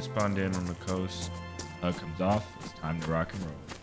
spawned in on the coast. Hug comes off. It's time to rock and roll.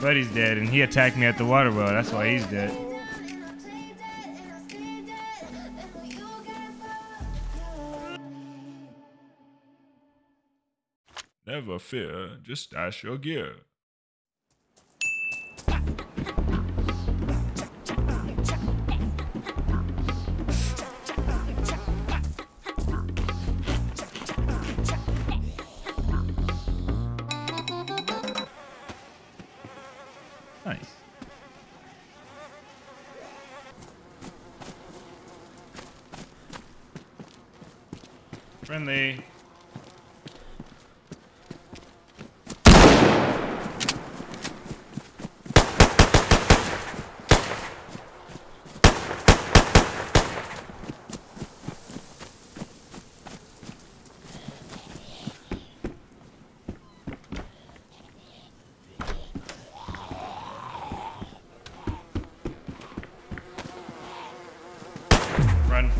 buddy's dead, and he attacked me at the water well. That's why he's dead. Never fear, just stash your gear. Friendly. Run.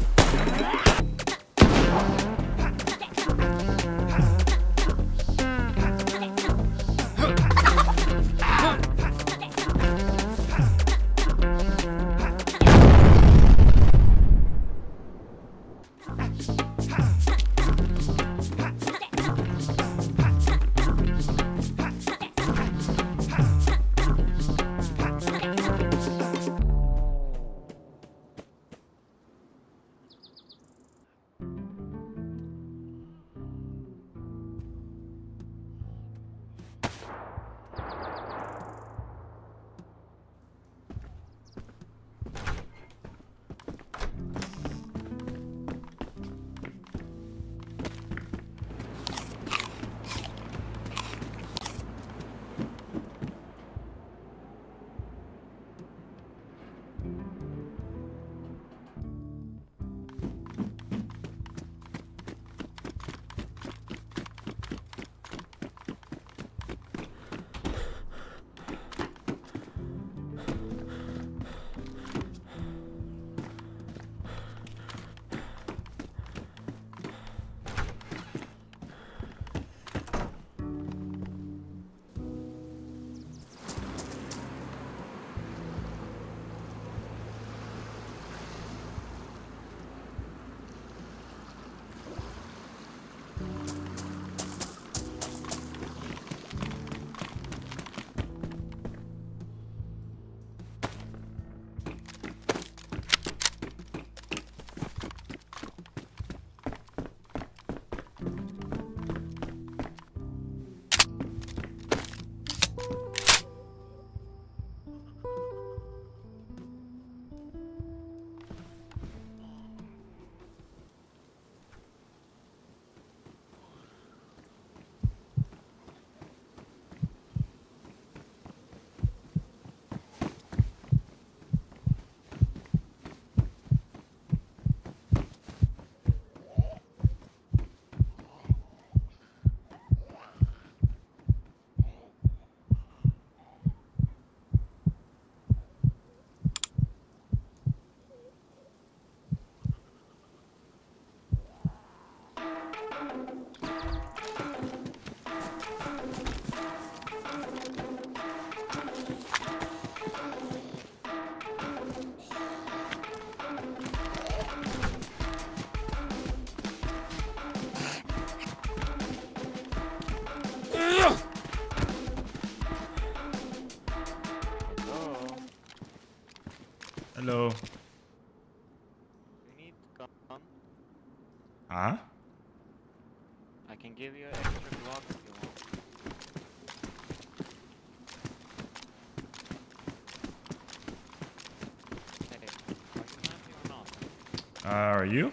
Are you?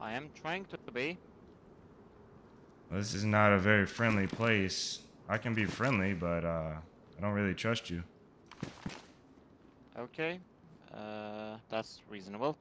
I am trying to be. This is not a very friendly place. I can be friendly, but uh, I don't really trust you. Okay. Uh, that's reasonable.